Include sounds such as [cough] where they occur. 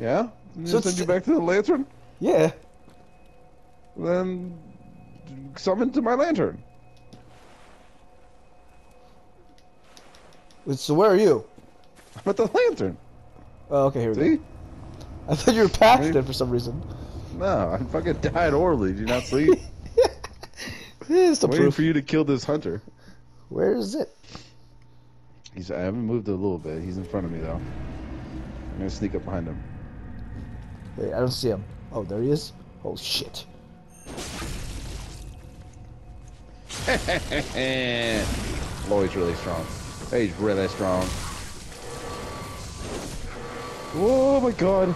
Yeah? So send you back to the lantern? Yeah. Then summon to my lantern. So where are you? I'm at the lantern. Oh, okay, here we See? go. I thought you were past it for some reason. No, I fucking died orally. Did you not see? [laughs] Here's the Waiting proof. for you to kill this hunter. Where is it? He's. I haven't moved a little bit. He's in front of me though. I'm gonna sneak up behind him. Wait, I don't see him. Oh, there he is. Oh shit. [laughs] he's really strong. He's really strong. Oh my god.